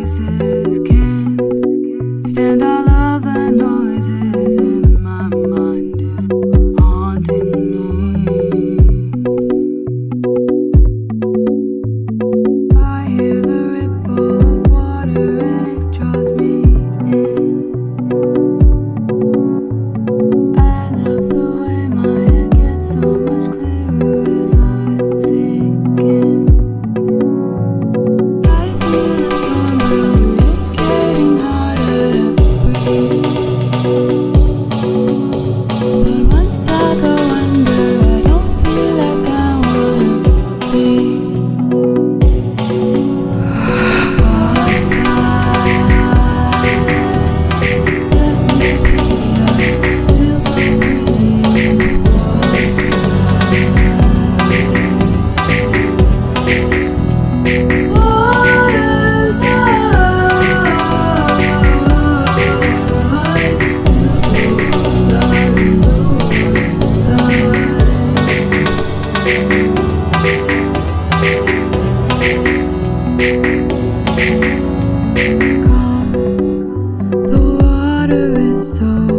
roses. Gone. The water is so